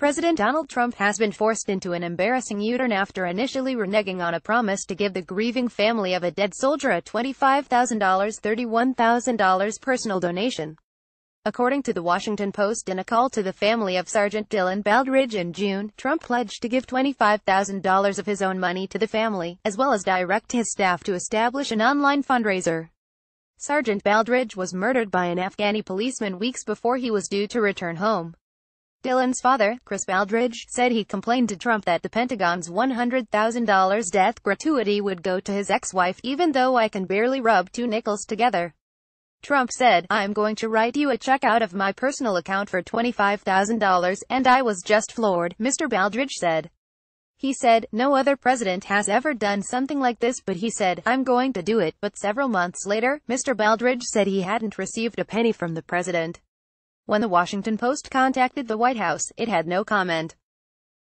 President Donald Trump has been forced into an embarrassing U-turn after initially reneging on a promise to give the grieving family of a dead soldier a $25,000 $31,000 personal donation. According to the Washington Post in a call to the family of Sergeant Dylan Baldridge in June, Trump pledged to give $25,000 of his own money to the family, as well as direct his staff to establish an online fundraiser. Sergeant Baldridge was murdered by an Afghani policeman weeks before he was due to return home. Dylan's father, Chris Baldridge, said he complained to Trump that the Pentagon's $100,000 death gratuity would go to his ex-wife even though I can barely rub two nickels together. Trump said, I'm going to write you a check out of my personal account for $25,000, and I was just floored, Mr. Baldridge said. He said, no other president has ever done something like this but he said, I'm going to do it, but several months later, Mr. Baldridge said he hadn't received a penny from the president. When the Washington Post contacted the White House, it had no comment.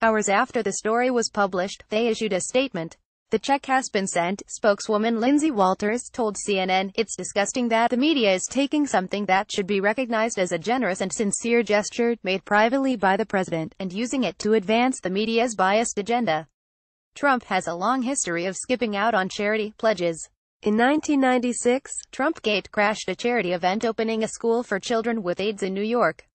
Hours after the story was published, they issued a statement. The check has been sent, spokeswoman Lindsay Walters told CNN, it's disgusting that the media is taking something that should be recognized as a generous and sincere gesture, made privately by the president, and using it to advance the media's biased agenda. Trump has a long history of skipping out on charity pledges. In 1996, Trumpgate crashed a charity event opening a school for children with AIDS in New York.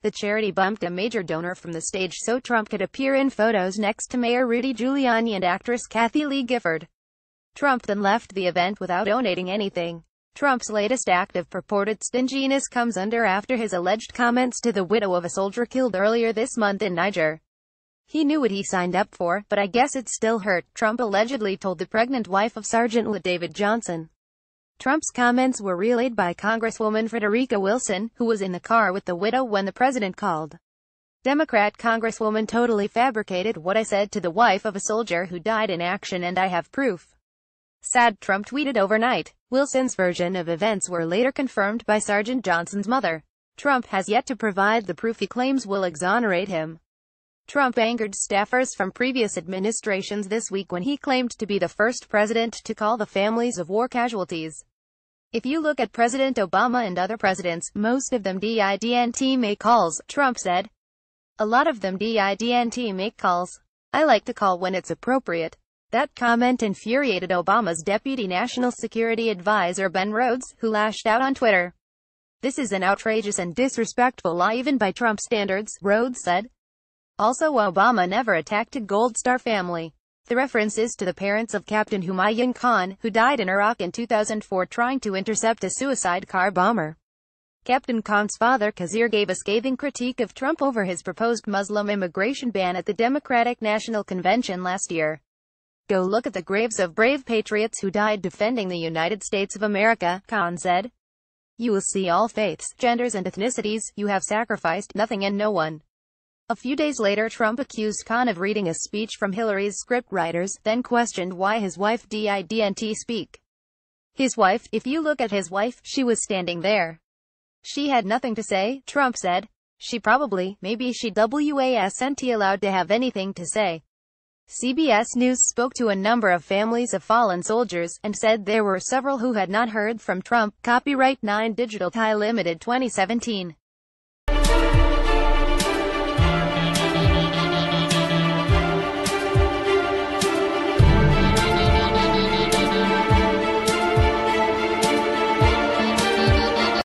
The charity bumped a major donor from the stage so Trump could appear in photos next to Mayor Rudy Giuliani and actress Kathie Lee Gifford. Trump then left the event without donating anything. Trump's latest act of purported stinginess comes under after his alleged comments to the widow of a soldier killed earlier this month in Niger. He knew what he signed up for, but I guess it still hurt, Trump allegedly told the pregnant wife of Sergeant La David Johnson. Trump's comments were relayed by Congresswoman Frederica Wilson, who was in the car with the widow when the president called. Democrat Congresswoman totally fabricated what I said to the wife of a soldier who died in action and I have proof. Sad Trump tweeted overnight. Wilson's version of events were later confirmed by Sergeant Johnson's mother. Trump has yet to provide the proof he claims will exonerate him. Trump angered staffers from previous administrations this week when he claimed to be the first president to call the families of war casualties. If you look at President Obama and other presidents, most of them didn't make calls, Trump said. A lot of them didn't make calls. I like to call when it's appropriate. That comment infuriated Obama's deputy national security advisor Ben Rhodes, who lashed out on Twitter. This is an outrageous and disrespectful lie even by Trump standards, Rhodes said. Also Obama never attacked a Gold Star family. The reference is to the parents of Captain Humayun Khan, who died in Iraq in 2004 trying to intercept a suicide car bomber. Captain Khan's father Khizr gave a scathing critique of Trump over his proposed Muslim immigration ban at the Democratic National Convention last year. Go look at the graves of brave patriots who died defending the United States of America, Khan said. You will see all faiths, genders and ethnicities, you have sacrificed nothing and no one. A few days later Trump accused Khan of reading a speech from Hillary's scriptwriters, then questioned why his wife didn't speak. His wife, if you look at his wife, she was standing there. She had nothing to say, Trump said. She probably, maybe she wasn't allowed to have anything to say. CBS News spoke to a number of families of fallen soldiers, and said there were several who had not heard from Trump. Copyright 9 Digital Tie Limited 2017